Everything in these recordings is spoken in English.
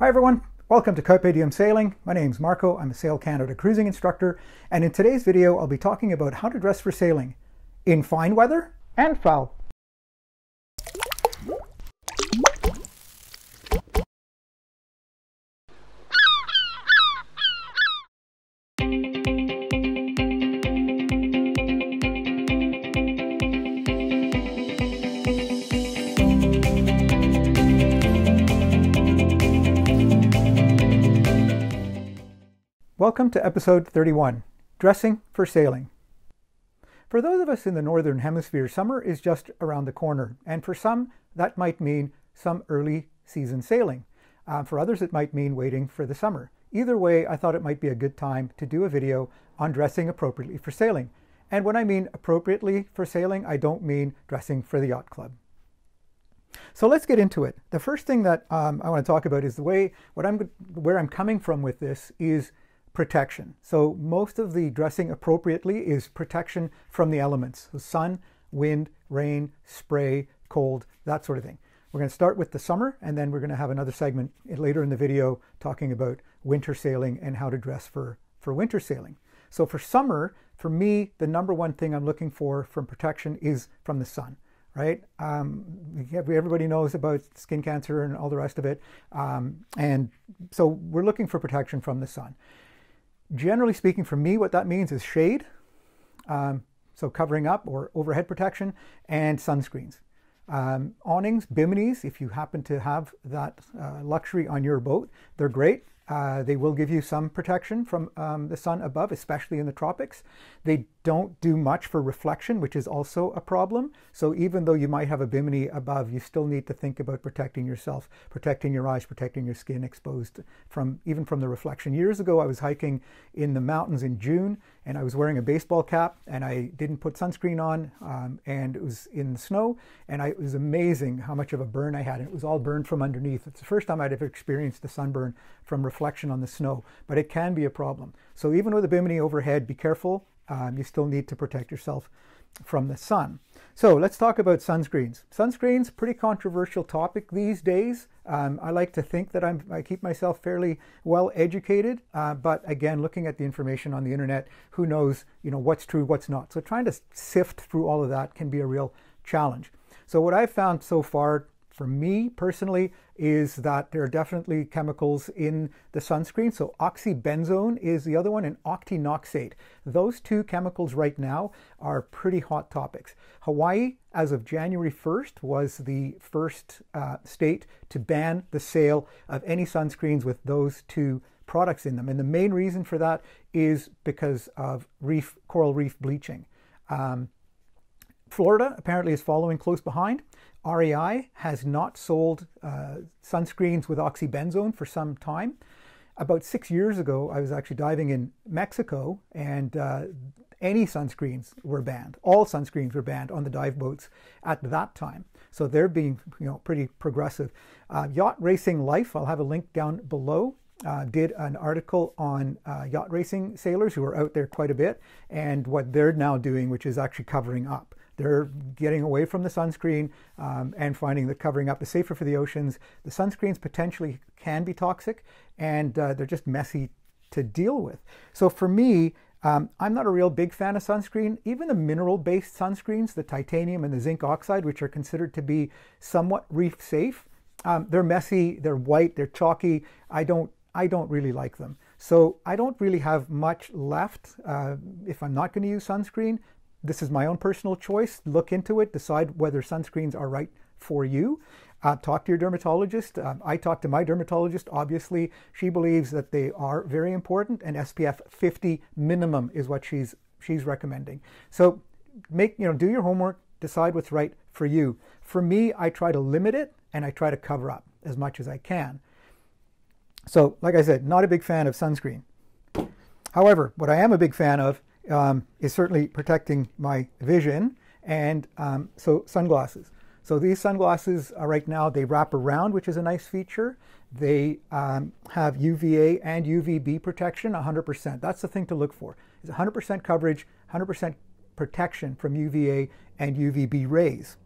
Hi everyone, welcome to Carpe Diem Sailing. My name is Marco, I'm a Sail Canada cruising instructor, and in today's video I'll be talking about how to dress for sailing in fine weather and foul. Welcome to episode 31 Dressing for Sailing. For those of us in the Northern Hemisphere, summer is just around the corner, and for some, that might mean some early season sailing. Uh, for others, it might mean waiting for the summer. Either way, I thought it might be a good time to do a video on dressing appropriately for sailing. And when I mean appropriately for sailing, I don't mean dressing for the yacht club. So let's get into it. The first thing that um, I want to talk about is the way what I'm where I'm coming from with this is protection. So most of the dressing appropriately is protection from the elements, the sun, wind, rain, spray, cold, that sort of thing. We're going to start with the summer and then we're going to have another segment later in the video talking about winter sailing and how to dress for, for winter sailing. So for summer, for me, the number one thing I'm looking for from protection is from the sun right? Um, everybody knows about skin cancer and all the rest of it. Um, and so we're looking for protection from the sun. Generally speaking, for me, what that means is shade, um, so covering up or overhead protection, and sunscreens. Um, awnings, biminis, if you happen to have that uh, luxury on your boat, they're great. Uh, they will give you some protection from um, the sun above, especially in the tropics. They don't do much for reflection, which is also a problem. So even though you might have a bimini above, you still need to think about protecting yourself, protecting your eyes, protecting your skin exposed from even from the reflection. Years ago, I was hiking in the mountains in June, and I was wearing a baseball cap, and I didn't put sunscreen on, um, and it was in the snow, and I, it was amazing how much of a burn I had. And it was all burned from underneath. It's the first time I'd ever experienced a sunburn from reflection on the snow, but it can be a problem. So even with a bimini overhead, be careful. Um, you still need to protect yourself from the sun. So let's talk about sunscreens. Sunscreens, pretty controversial topic these days. Um, I like to think that I'm, I keep myself fairly well educated, uh, but again, looking at the information on the internet, who knows, you know, what's true, what's not. So trying to sift through all of that can be a real challenge. So what I've found so far for me personally is that there are definitely chemicals in the sunscreen. So oxybenzone is the other one and octinoxate. Those two chemicals right now are pretty hot topics. Hawaii, as of January 1st, was the first uh, state to ban the sale of any sunscreens with those two products in them. And the main reason for that is because of reef coral reef bleaching. Um, Florida apparently is following close behind. REI has not sold uh, sunscreens with oxybenzone for some time. About six years ago, I was actually diving in Mexico and uh, any sunscreens were banned. All sunscreens were banned on the dive boats at that time. So they're being you know, pretty progressive. Uh, Yacht Racing Life, I'll have a link down below, uh, did an article on uh, yacht racing sailors who are out there quite a bit and what they're now doing, which is actually covering up. They're getting away from the sunscreen um, and finding that covering up is safer for the oceans. The sunscreens potentially can be toxic and uh, they're just messy to deal with. So for me, um, I'm not a real big fan of sunscreen. Even the mineral-based sunscreens, the titanium and the zinc oxide, which are considered to be somewhat reef safe, um, they're messy, they're white, they're chalky. I don't, I don't really like them. So I don't really have much left uh, if I'm not going to use sunscreen. This is my own personal choice. Look into it, decide whether sunscreens are right for you. Uh, talk to your dermatologist. Um, I talked to my dermatologist. Obviously, she believes that they are very important, and SPF 50 minimum is what she's she's recommending. So, make you know, do your homework. Decide what's right for you. For me, I try to limit it and I try to cover up as much as I can. So, like I said, not a big fan of sunscreen. However, what I am a big fan of um, is certainly protecting my vision. And um, so sunglasses. So these sunglasses right now, they wrap around, which is a nice feature. They um, have UVA and UVB protection, 100%. That's the thing to look for. It's 100% coverage, 100% protection from UVA and UVB rays.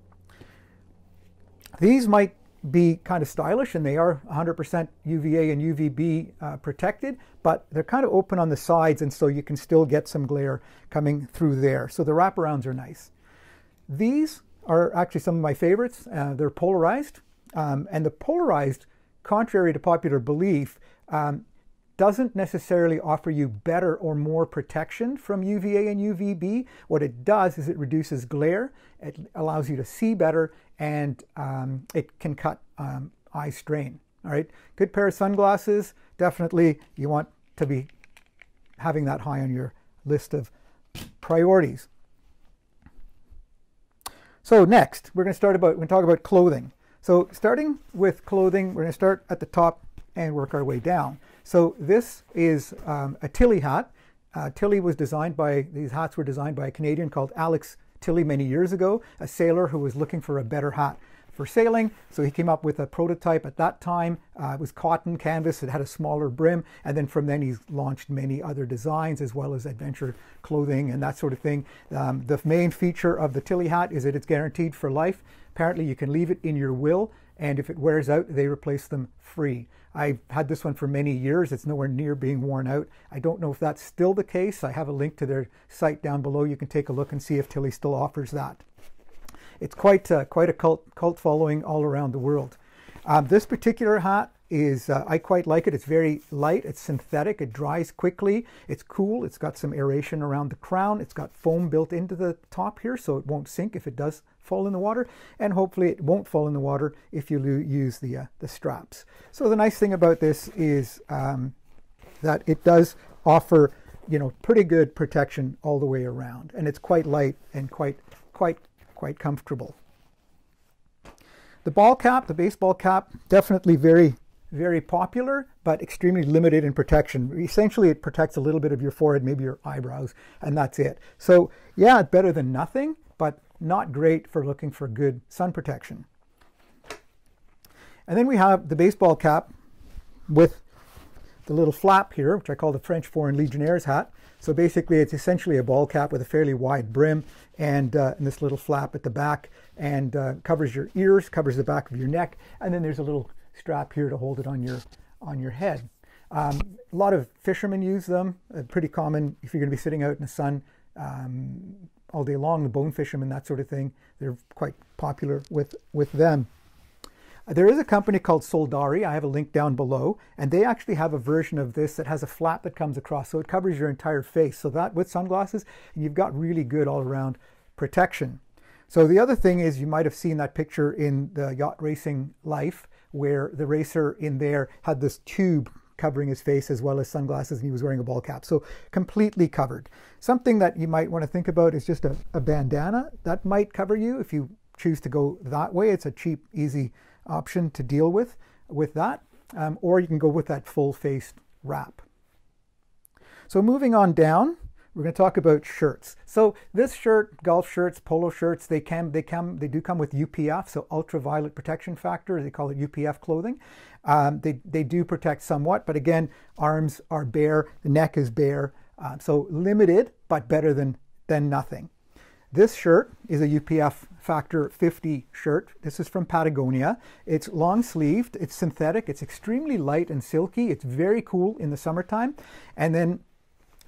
These might be kind of stylish, and they are 100% UVA and UVB uh, protected, but they're kind of open on the sides, and so you can still get some glare coming through there. So the wraparounds are nice. These are actually some of my favorites. Uh, they're polarized, um, and the polarized, contrary to popular belief, um, doesn't necessarily offer you better or more protection from UVA and UVB. What it does is it reduces glare, it allows you to see better, and um, it can cut um, eye strain. All right, good pair of sunglasses. Definitely, you want to be having that high on your list of priorities. So next, we're going to start about we're going to talk about clothing. So starting with clothing, we're going to start at the top and work our way down. So this is um, a Tilley hat. Uh, Tilley was designed by, these hats were designed by a Canadian called Alex Tilley many years ago, a sailor who was looking for a better hat for sailing. So he came up with a prototype at that time. Uh, it was cotton canvas. It had a smaller brim. And then from then he's launched many other designs as well as adventure clothing and that sort of thing. Um, the main feature of the Tilley hat is that it's guaranteed for life. Apparently you can leave it in your will and if it wears out, they replace them free. I've had this one for many years. It's nowhere near being worn out. I don't know if that's still the case. I have a link to their site down below. You can take a look and see if Tilley still offers that. It's quite, uh, quite a cult, cult following all around the world. Um, this particular hat is, uh, I quite like it. It's very light, it's synthetic, it dries quickly, it's cool, it's got some aeration around the crown, it's got foam built into the top here so it won't sink if it does fall in the water, and hopefully it won't fall in the water if you use the, uh, the straps. So the nice thing about this is um, that it does offer you know pretty good protection all the way around and it's quite light and quite quite quite comfortable. The ball cap the baseball cap definitely very very popular, but extremely limited in protection. Essentially, it protects a little bit of your forehead, maybe your eyebrows, and that's it. So, yeah, better than nothing, but not great for looking for good sun protection. And then we have the baseball cap with the little flap here, which I call the French Foreign Legionnaires hat. So basically, it's essentially a ball cap with a fairly wide brim and, uh, and this little flap at the back and uh, covers your ears, covers the back of your neck, and then there's a little strap here to hold it on your on your head. Um, a lot of fishermen use them. Uh, pretty common if you're going to be sitting out in the sun um, all day long. The bone fishermen, that sort of thing, they're quite popular with with them. There is a company called Solbari. I have a link down below, and they actually have a version of this that has a flap that comes across, so it covers your entire face. So that with sunglasses, and you've got really good all-around protection. So the other thing is, you might have seen that picture in the yacht racing life where the racer in there had this tube covering his face as well as sunglasses and he was wearing a ball cap. So completely covered. Something that you might want to think about is just a, a bandana. That might cover you if you choose to go that way. It's a cheap, easy option to deal with with that. Um, or you can go with that full face wrap. So moving on down, we're going to talk about shirts. So this shirt, golf shirts, polo shirts, they can they come they do come with UPF, so ultraviolet protection factor. They call it UPF clothing. Um, they they do protect somewhat, but again, arms are bare, the neck is bare, uh, so limited, but better than than nothing. This shirt is a UPF factor 50 shirt. This is from Patagonia. It's long sleeved, it's synthetic, it's extremely light and silky. It's very cool in the summertime. And then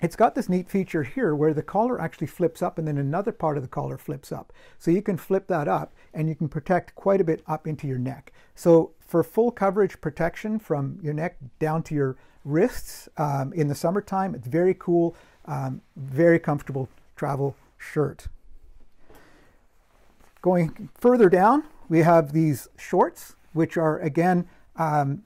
it's got this neat feature here where the collar actually flips up and then another part of the collar flips up. So you can flip that up and you can protect quite a bit up into your neck. So for full coverage protection from your neck down to your wrists um, in the summertime, it's very cool, um, very comfortable travel shirt. Going further down, we have these shorts, which are again um,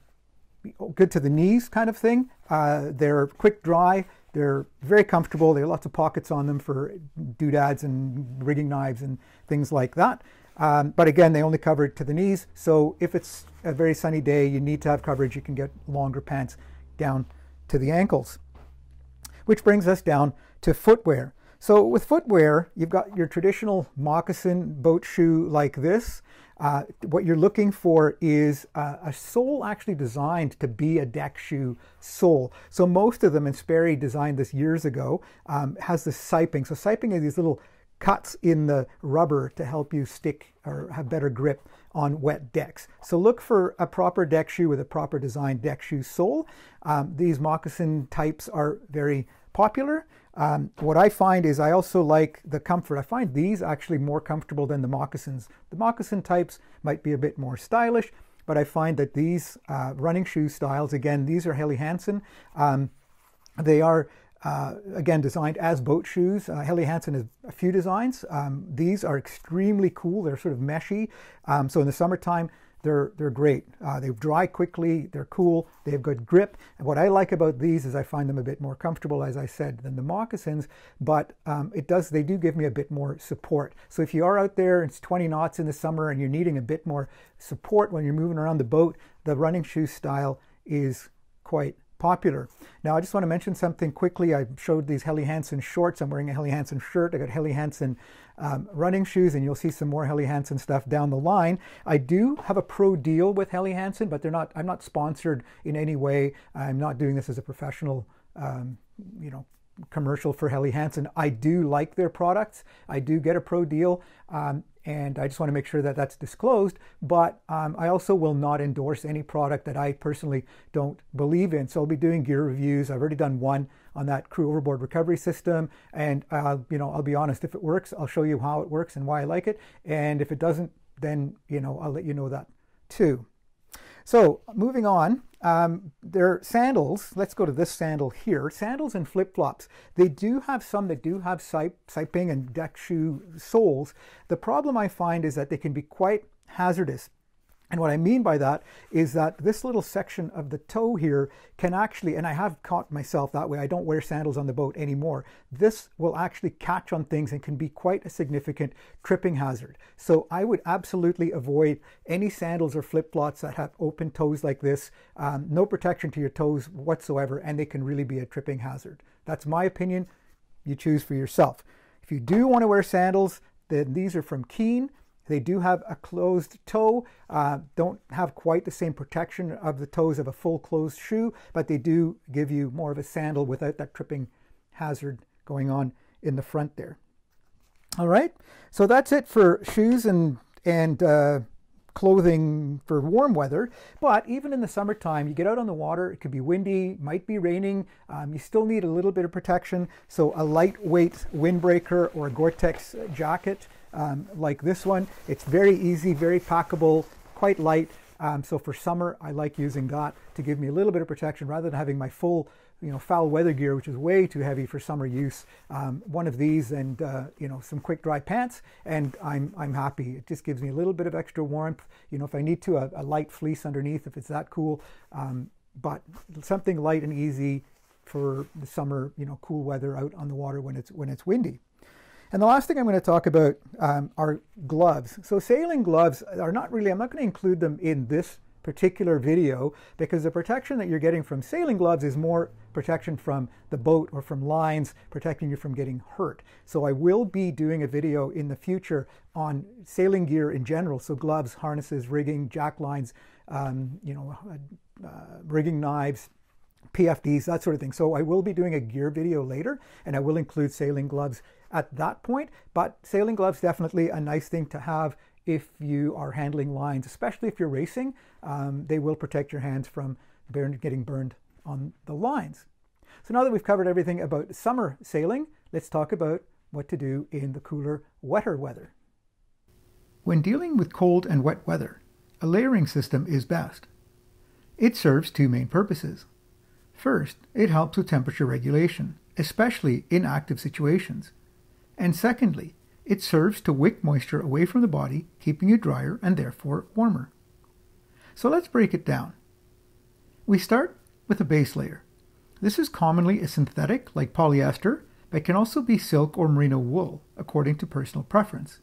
good to the knees kind of thing. Uh, they're quick dry. They're very comfortable. There are lots of pockets on them for doodads and rigging knives and things like that. Um, but again, they only cover it to the knees. So if it's a very sunny day, you need to have coverage. You can get longer pants down to the ankles. Which brings us down to footwear. So with footwear, you've got your traditional moccasin boat shoe like this. Uh, what you're looking for is uh, a sole actually designed to be a deck shoe sole. So most of them, and Sperry designed this years ago, um, has the siping. So siping are these little cuts in the rubber to help you stick or have better grip on wet decks. So look for a proper deck shoe with a proper designed deck shoe sole. Um, these moccasin types are very popular. Um, what I find is I also like the comfort. I find these actually more comfortable than the moccasins. The moccasin types might be a bit more stylish, but I find that these uh, running shoe styles, again, these are Helly Hansen. Um, they are uh, again, designed as boat shoes. Uh, Helly Hansen has a few designs. Um, these are extremely cool. They're sort of meshy. Um, so in the summertime, they're, they're great. Uh, they dry quickly. They're cool. They have good grip. And what I like about these is I find them a bit more comfortable, as I said, than the moccasins. But um, it does. They do give me a bit more support. So if you are out there, it's 20 knots in the summer, and you're needing a bit more support when you're moving around the boat, the running shoe style is quite popular. Now, I just want to mention something quickly. I showed these Helly Hansen shorts. I'm wearing a Helly Hansen shirt. I got Helly Hansen um, running shoes, and you'll see some more Helly Hansen stuff down the line. I do have a pro deal with Helly Hansen, but they're not. I'm not sponsored in any way. I'm not doing this as a professional, um, you know, commercial for Helly Hansen. I do like their products. I do get a pro deal. Um, and I just want to make sure that that's disclosed. But um, I also will not endorse any product that I personally don't believe in. So I'll be doing gear reviews. I've already done one on that crew overboard recovery system, and uh, you know I'll be honest. If it works, I'll show you how it works and why I like it. And if it doesn't, then you know I'll let you know that too. So moving on, um, they're sandals. Let's go to this sandal here. Sandals and flip-flops. They do have some that do have siping and deck shoe soles. The problem I find is that they can be quite hazardous and what I mean by that is that this little section of the toe here can actually, and I have caught myself that way, I don't wear sandals on the boat anymore. This will actually catch on things and can be quite a significant tripping hazard. So I would absolutely avoid any sandals or flip flops that have open toes like this. Um, no protection to your toes whatsoever, and they can really be a tripping hazard. That's my opinion. You choose for yourself. If you do want to wear sandals, then these are from Keen. They do have a closed toe, uh, don't have quite the same protection of the toes of a full closed shoe, but they do give you more of a sandal without that tripping hazard going on in the front there. All right, so that's it for shoes and and uh, clothing for warm weather. But even in the summertime, you get out on the water, it could be windy, might be raining, um, you still need a little bit of protection. So a lightweight windbreaker or a Gore-Tex jacket um, like this one. It's very easy, very packable, quite light. Um, so for summer, I like using that to give me a little bit of protection rather than having my full, you know, foul weather gear, which is way too heavy for summer use. Um, one of these and uh, you know some quick dry pants, and I'm I'm happy. It just gives me a little bit of extra warmth. You know, if I need to, a, a light fleece underneath if it's that cool. Um, but something light and easy for the summer, you know, cool weather out on the water when it's when it's windy. And the last thing I'm going to talk about um, are gloves. So sailing gloves are not really, I'm not going to include them in this particular video because the protection that you're getting from sailing gloves is more protection from the boat or from lines, protecting you from getting hurt. So I will be doing a video in the future on sailing gear in general. So gloves, harnesses, rigging, jack lines, um, you know, uh, uh, rigging knives, PFDs, that sort of thing. So I will be doing a gear video later and I will include sailing gloves at that point. But sailing gloves definitely a nice thing to have if you are handling lines, especially if you're racing. Um, they will protect your hands from burn, getting burned on the lines. So now that we've covered everything about summer sailing, let's talk about what to do in the cooler, wetter weather. When dealing with cold and wet weather, a layering system is best. It serves two main purposes. First, it helps with temperature regulation, especially in active situations. And secondly, it serves to wick moisture away from the body, keeping you drier and therefore warmer. So let's break it down. We start with a base layer. This is commonly a synthetic like polyester, but can also be silk or merino wool, according to personal preference.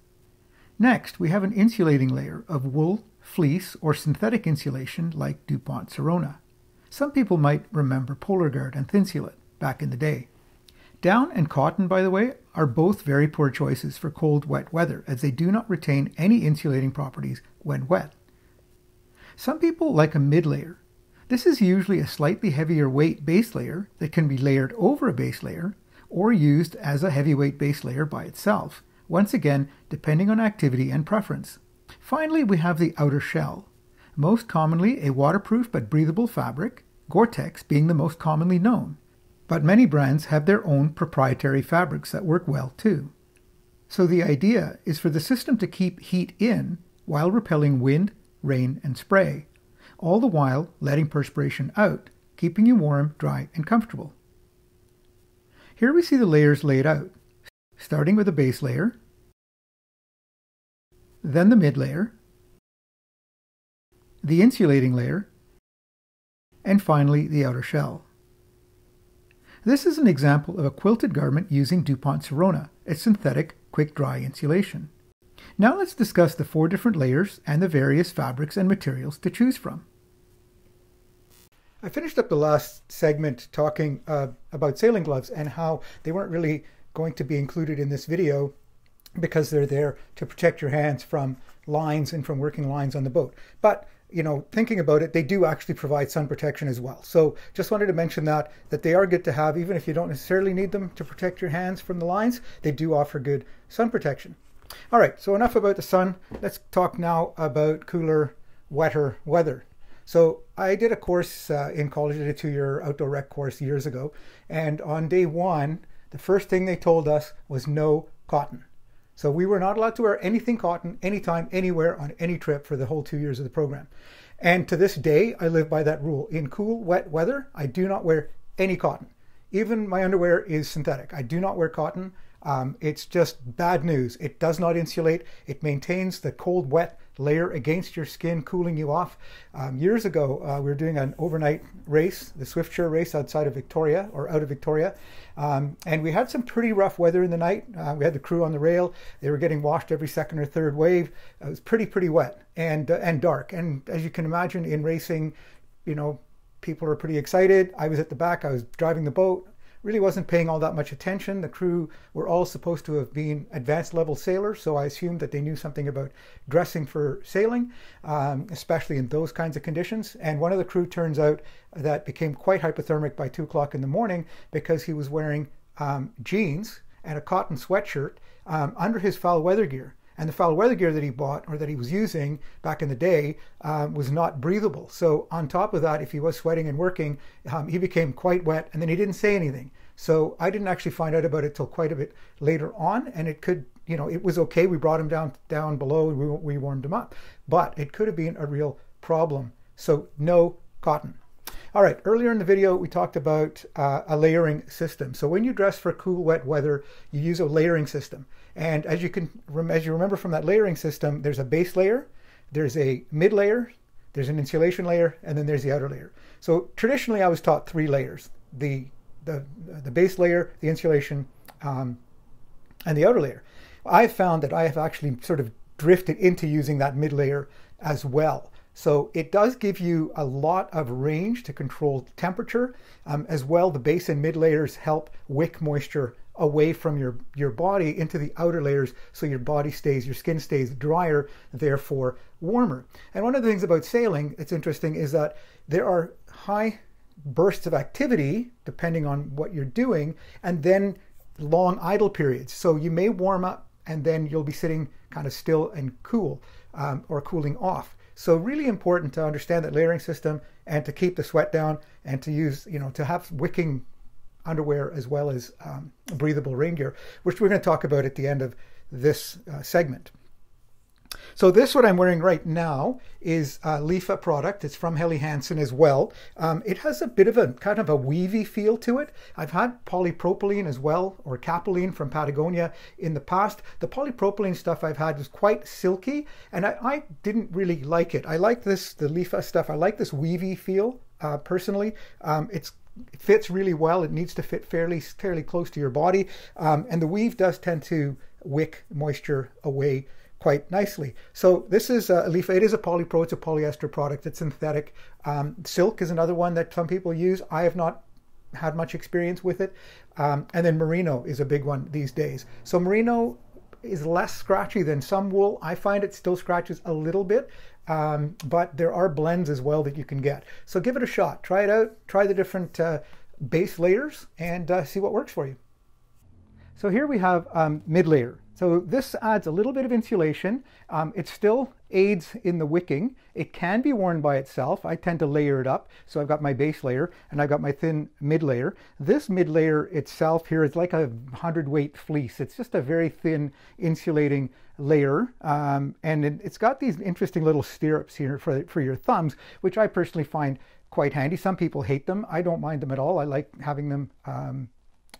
Next, we have an insulating layer of wool, fleece, or synthetic insulation like DuPont Sorona. Some people might remember PolarGuard and Thinsulate back in the day. Down and cotton, by the way, are both very poor choices for cold, wet weather as they do not retain any insulating properties when wet. Some people like a mid layer. This is usually a slightly heavier weight base layer that can be layered over a base layer or used as a heavyweight base layer by itself, once again depending on activity and preference. Finally, we have the outer shell, most commonly a waterproof but breathable fabric, Gore-Tex being the most commonly known. But many brands have their own proprietary fabrics that work well too. So the idea is for the system to keep heat in while repelling wind, rain, and spray, all the while letting perspiration out, keeping you warm, dry, and comfortable. Here we see the layers laid out, starting with the base layer, then the mid layer, the insulating layer, and finally the outer shell. This is an example of a quilted garment using DuPont Sorona, a synthetic quick-dry insulation. Now let's discuss the four different layers and the various fabrics and materials to choose from. I finished up the last segment talking uh, about sailing gloves and how they weren't really going to be included in this video because they're there to protect your hands from lines and from working lines on the boat. But you know, thinking about it, they do actually provide sun protection as well. So just wanted to mention that that they are good to have, even if you don't necessarily need them to protect your hands from the lines. They do offer good sun protection. All right, so enough about the sun. Let's talk now about cooler, wetter weather. So I did a course uh, in college, I did a two-year outdoor rec course years ago, and on day one, the first thing they told us was no cotton. So we were not allowed to wear anything cotton anytime, anywhere, on any trip for the whole two years of the program. And to this day, I live by that rule. In cool, wet weather, I do not wear any cotton. Even my underwear is synthetic. I do not wear cotton. Um, it's just bad news. It does not insulate. It maintains the cold, wet layer against your skin, cooling you off. Um, years ago, uh, we were doing an overnight race, the Swiftsure race outside of Victoria or out of Victoria. Um, and we had some pretty rough weather in the night. Uh, we had the crew on the rail. They were getting washed every second or third wave. It was pretty, pretty wet and, uh, and dark. And as you can imagine in racing, you know, people are pretty excited. I was at the back. I was driving the boat really wasn't paying all that much attention. The crew were all supposed to have been advanced level sailors, so I assumed that they knew something about dressing for sailing, um, especially in those kinds of conditions. And one of the crew turns out that became quite hypothermic by two o'clock in the morning because he was wearing um, jeans and a cotton sweatshirt um, under his foul weather gear. And the foul weather gear that he bought or that he was using back in the day um, was not breathable. So on top of that, if he was sweating and working, um, he became quite wet and then he didn't say anything. So I didn't actually find out about it till quite a bit later on. And it could, you know, it was okay. We brought him down, down below, we, we warmed him up, but it could have been a real problem. So no cotton. All right, earlier in the video, we talked about uh, a layering system. So when you dress for cool, wet weather, you use a layering system. And as you can, as you remember from that layering system, there's a base layer, there's a mid layer, there's an insulation layer, and then there's the outer layer. So traditionally, I was taught three layers: the the the base layer, the insulation, um, and the outer layer. I've found that I have actually sort of drifted into using that mid layer as well. So it does give you a lot of range to control temperature. Um, as well, the base and mid layers help wick moisture away from your, your body into the outer layers so your body stays, your skin stays drier, therefore warmer. And one of the things about sailing that's interesting is that there are high bursts of activity depending on what you're doing, and then long idle periods. So you may warm up and then you'll be sitting kind of still and cool um, or cooling off. So really important to understand that layering system and to keep the sweat down and to use, you know, to have wicking underwear as well as um, breathable rain gear, which we're going to talk about at the end of this uh, segment. So this, what I'm wearing right now, is a Lifa product. It's from Helly Hansen as well. Um, it has a bit of a kind of a weavy feel to it. I've had polypropylene as well, or capilene from Patagonia in the past. The polypropylene stuff I've had is quite silky, and I, I didn't really like it. I like this, the Lifa stuff. I like this weavy feel uh, personally. Um, it's it fits really well. It needs to fit fairly fairly close to your body, um, and the weave does tend to wick moisture away quite nicely. So this is a Lifa. It is a polypro. It's a polyester product. It's synthetic. Um, silk is another one that some people use. I have not had much experience with it. Um, and then merino is a big one these days. So merino is less scratchy than some wool. I find it still scratches a little bit, um, but there are blends as well that you can get. So give it a shot. Try it out. Try the different uh, base layers and uh, see what works for you. So here we have um, mid layer. So this adds a little bit of insulation. Um, it still aids in the wicking. It can be worn by itself. I tend to layer it up. So I've got my base layer and I've got my thin mid layer. This mid layer itself here is like a 100 weight fleece. It's just a very thin insulating layer. Um, and it, has got these interesting little stirrups here for, for your thumbs, which I personally find quite handy. Some people hate them. I don't mind them at all. I like having them um,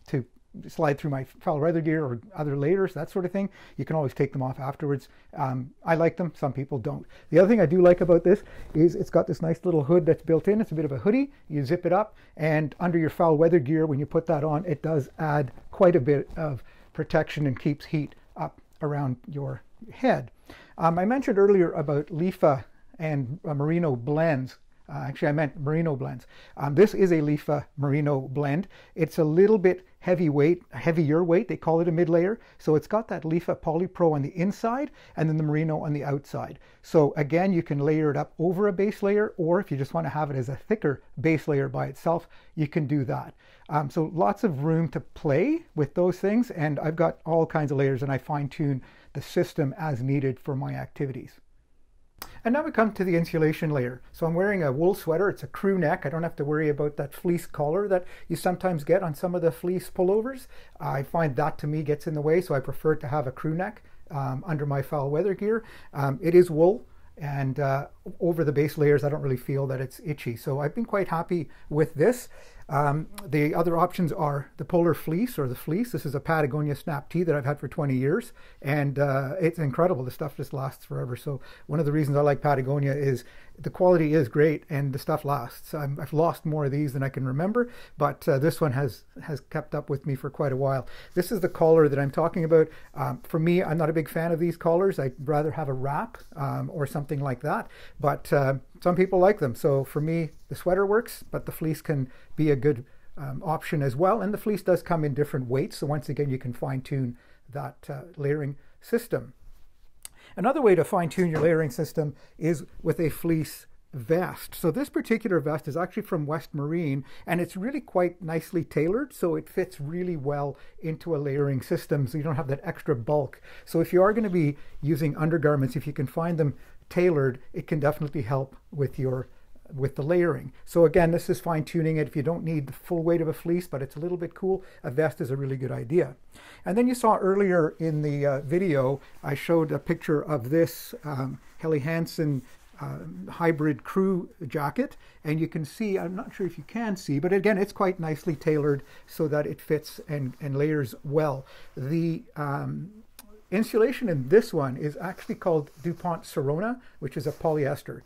to slide through my foul weather gear or other layers, that sort of thing. You can always take them off afterwards. Um, I like them, some people don't. The other thing I do like about this is it's got this nice little hood that's built in. It's a bit of a hoodie. You zip it up and under your foul weather gear, when you put that on, it does add quite a bit of protection and keeps heat up around your head. Um, I mentioned earlier about Lifa and uh, Merino blends uh, actually, I meant merino blends. Um, this is a Lifa merino blend. It's a little bit heavyweight, heavier weight. They call it a mid layer. So it's got that Lifa Polypro on the inside and then the merino on the outside. So again, you can layer it up over a base layer, or if you just want to have it as a thicker base layer by itself, you can do that. Um, so lots of room to play with those things. And I've got all kinds of layers and I fine tune the system as needed for my activities. And now we come to the insulation layer. So I'm wearing a wool sweater. It's a crew neck. I don't have to worry about that fleece collar that you sometimes get on some of the fleece pullovers. I find that to me gets in the way, so I prefer to have a crew neck um, under my foul weather gear. Um, it is wool and uh, over the base layers I don't really feel that it's itchy. So I've been quite happy with this. Um, the other options are the Polar Fleece or the Fleece. This is a Patagonia snap tee that I've had for 20 years, and uh, it's incredible. The stuff just lasts forever. So one of the reasons I like Patagonia is the quality is great and the stuff lasts. i have lost more of these than I can remember, but uh, this one has has kept up with me for quite a while. This is the collar that I'm talking about. Um, for me, I'm not a big fan of these collars. I'd rather have a wrap um, or something like that, but uh, some people like them. So for me, the sweater works, but the fleece can be a good um, option as well. And the fleece does come in different weights, so once again, you can fine tune that uh, layering system. Another way to fine tune your layering system is with a fleece vest. So this particular vest is actually from West Marine and it's really quite nicely tailored so it fits really well into a layering system so you don't have that extra bulk. So if you are going to be using undergarments, if you can find them tailored, it can definitely help with your with the layering. So again, this is fine tuning it. If you don't need the full weight of a fleece, but it's a little bit cool, a vest is a really good idea. And then you saw earlier in the uh, video, I showed a picture of this um, Helly Hansen uh, hybrid crew jacket and you can see I'm not sure if you can see but again it's quite nicely tailored so that it fits and, and layers well the um, insulation in this one is actually called DuPont Sorona which is a polyester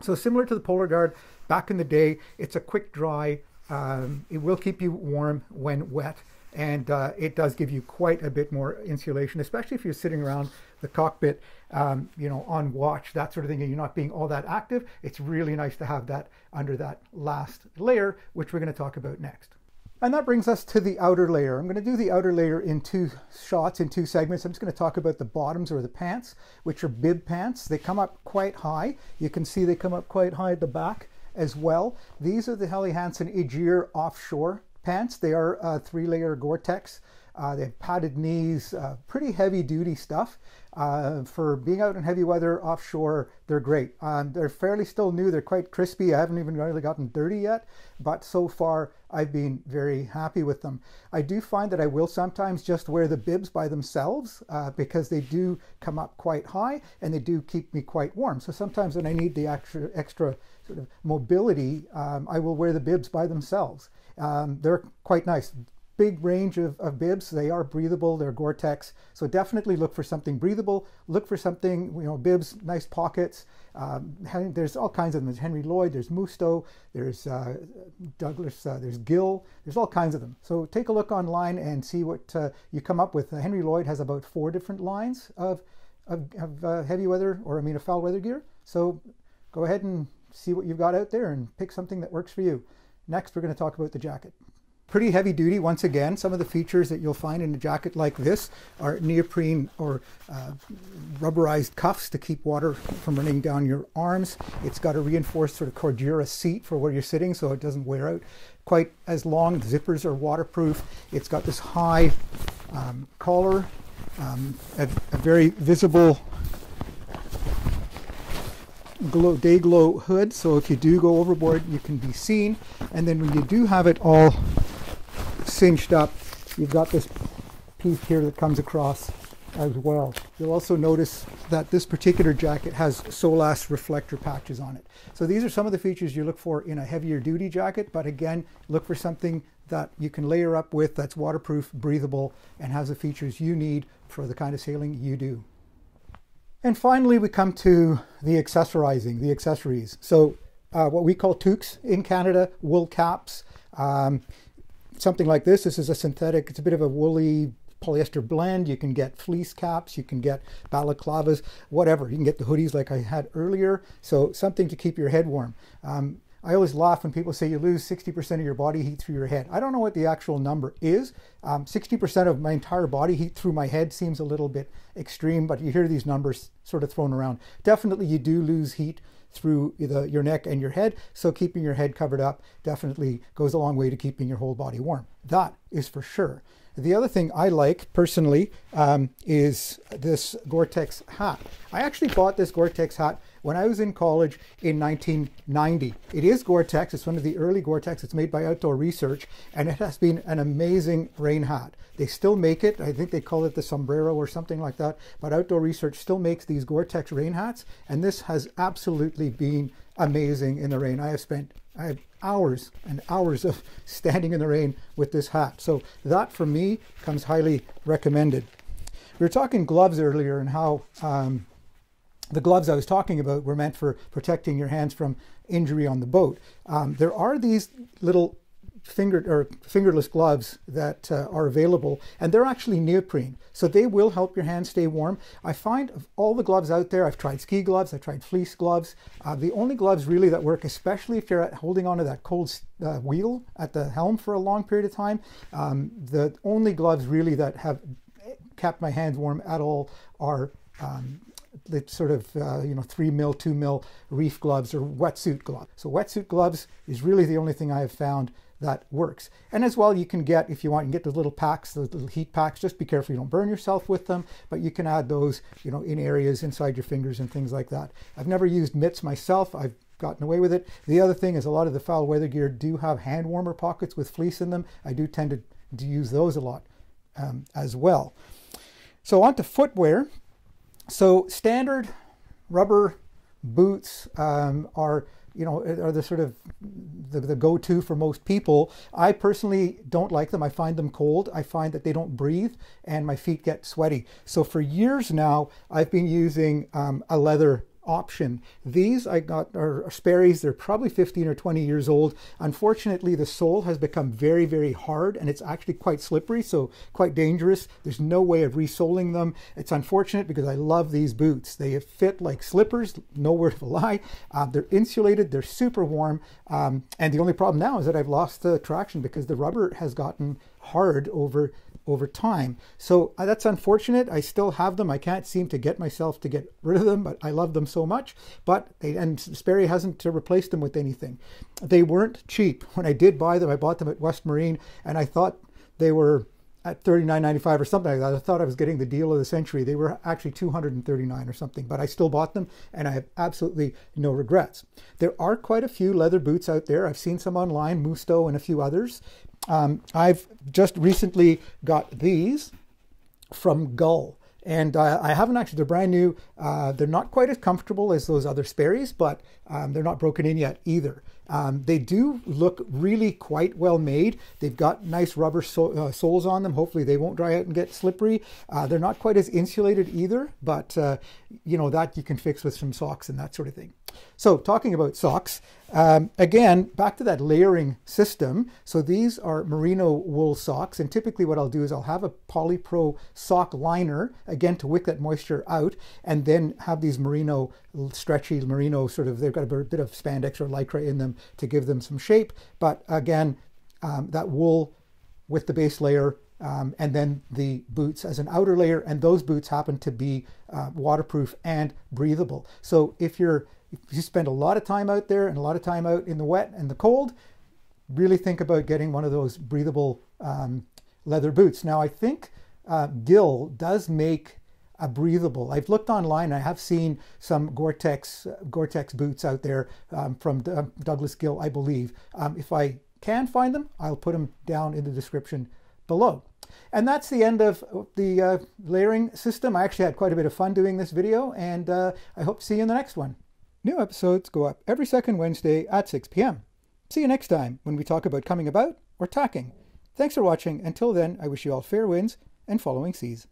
so similar to the Polar Guard, back in the day, it's a quick dry. Um, it will keep you warm when wet, and uh, it does give you quite a bit more insulation, especially if you're sitting around the cockpit, um, you know, on watch, that sort of thing, and you're not being all that active. It's really nice to have that under that last layer, which we're going to talk about next. And that brings us to the outer layer. I'm going to do the outer layer in two shots, in two segments. I'm just going to talk about the bottoms or the pants, which are bib pants. They come up quite high. You can see they come up quite high at the back as well. These are the Helly Hansen Aegir offshore pants. They are uh, three-layer Gore-Tex. Uh, they have padded knees, uh, pretty heavy duty stuff. Uh, for being out in heavy weather offshore, they're great. Um, they're fairly still new. They're quite crispy. I haven't even really gotten dirty yet, but so far I've been very happy with them. I do find that I will sometimes just wear the bibs by themselves uh, because they do come up quite high and they do keep me quite warm. So sometimes when I need the extra, extra sort of mobility, um, I will wear the bibs by themselves. Um, they're quite nice big range of, of bibs. They are breathable, they're Gore-Tex. So definitely look for something breathable. Look for something, you know, bibs, nice pockets. Um, there's all kinds of them. There's Henry Lloyd, there's Musto, there's uh, Douglas, uh, there's Gill, there's all kinds of them. So take a look online and see what uh, you come up with. Henry Lloyd has about four different lines of, of, of uh, heavy weather, or I mean, a foul weather gear. So go ahead and see what you've got out there and pick something that works for you. Next, we're going to talk about the jacket pretty heavy duty once again. Some of the features that you'll find in a jacket like this are neoprene or uh, rubberized cuffs to keep water from running down your arms. It's got a reinforced sort of Cordura seat for where you're sitting so it doesn't wear out quite as long. The zippers are waterproof. It's got this high um, collar um, a, a, very visible glow, day glow hood. So if you do go overboard, you can be seen. And then when you do have it all cinched up, you've got this piece here that comes across as well. You'll also notice that this particular jacket has SOLAS reflector patches on it. So these are some of the features you look for in a heavier duty jacket, but again, look for something that you can layer up with that's waterproof, breathable, and has the features you need for the kind of sailing you do. And finally, we come to the accessorizing, the accessories. So uh, what we call toques in Canada, wool caps, um, something like this. This is a synthetic, it's a bit of a woolly polyester blend. You can get fleece caps, you can get balaclavas, whatever. You can get the hoodies like I had earlier. So something to keep your head warm. Um, I always laugh when people say you lose 60% of your body heat through your head. I don't know what the actual number is. Um, 60% of my entire body heat through my head seems a little bit extreme, but you hear these numbers sort of thrown around. Definitely, you do lose heat through the, your neck and your head, so keeping your head covered up definitely goes a long way to keeping your whole body warm. That is for sure. The other thing I like personally um, is this Gore-Tex hat. I actually bought this Gore-Tex hat when I was in college in 1990. It is Gore-Tex. It's one of the early Gore-Tex. It's made by Outdoor Research, and it has been an amazing rain hat. They still make it. I think they call it the sombrero or something like that. But Outdoor Research still makes these Gore-Tex rain hats, and this has absolutely been amazing in the rain. I have spent I have hours and hours of standing in the rain with this hat. So that for me comes highly recommended. We were talking gloves earlier and how um, the gloves I was talking about were meant for protecting your hands from injury on the boat. Um, there are these little fingered or fingerless gloves that uh, are available, and they're actually neoprene, so they will help your hands stay warm. I find of all the gloves out there, I've tried ski gloves, I've tried fleece gloves. Uh, the only gloves really that work, especially if you're holding onto that cold uh, wheel at the helm for a long period of time, um, the only gloves really that have kept my hands warm at all are um, the sort of uh, you know three mil, two mil reef gloves or wetsuit gloves. So wetsuit gloves is really the only thing I have found that works. And as well, you can get, if you want, you can get those little packs, those little heat packs. Just be careful you don't burn yourself with them, but you can add those, you know, in areas inside your fingers and things like that. I've never used mitts myself. I've gotten away with it. The other thing is a lot of the foul weather gear do have hand warmer pockets with fleece in them. I do tend to, to use those a lot um, as well. So on to footwear. So standard rubber boots um, are you know, are the sort of the, the go-to for most people. I personally don't like them. I find them cold. I find that they don't breathe and my feet get sweaty. So for years now, I've been using um, a leather option. These I got are Sperry's. They're probably 15 or 20 years old. Unfortunately, the sole has become very, very hard and it's actually quite slippery, so quite dangerous. There's no way of resoling them. It's unfortunate because I love these boots. They fit like slippers, no word of a lie. Uh, they're insulated, they're super warm. Um, and the only problem now is that I've lost the traction because the rubber has gotten hard over over time. So uh, that's unfortunate. I still have them. I can't seem to get myself to get rid of them, but I love them so much. But they, and Sperry hasn't uh, replaced them with anything. They weren't cheap. When I did buy them, I bought them at West Marine, and I thought they were at $39.95 or something like that. I thought I was getting the deal of the century. They were actually 239 or something, but I still bought them and I have absolutely no regrets. There are quite a few leather boots out there. I've seen some online, Musto and a few others. Um, I've just recently got these from Gul. And uh, I haven't actually, they're brand new. Uh, they're not quite as comfortable as those other Sperry's, but um, they're not broken in yet either. Um, they do look really quite well made. They've got nice rubber so, uh, soles on them. Hopefully they won't dry out and get slippery. Uh, they're not quite as insulated either, but uh, you know that you can fix with some socks and that sort of thing. So talking about socks, um, again, back to that layering system. So these are merino wool socks, and typically what I'll do is I'll have a Polypro sock liner, again to wick that moisture out, and then have these merino, stretchy merino sort of, they've got a bit of spandex or lycra in them to give them some shape. But again, um, that wool with the base layer um, and then the boots as an outer layer, and those boots happen to be uh, waterproof and breathable. So if you're if you spend a lot of time out there and a lot of time out in the wet and the cold, really think about getting one of those breathable um, leather boots. Now I think uh, gill does make a breathable. I've looked online. I have seen some Gore-Tex Gore-Tex boots out there um, from D Douglas Gill, I believe. Um, if I can find them, I'll put them down in the description below. And that's the end of the uh, layering system. I actually had quite a bit of fun doing this video, and uh, I hope to see you in the next one. New episodes go up every second Wednesday at 6 p.m. See you next time when we talk about coming about or tacking. Thanks for watching. Until then, I wish you all fair winds and following seas.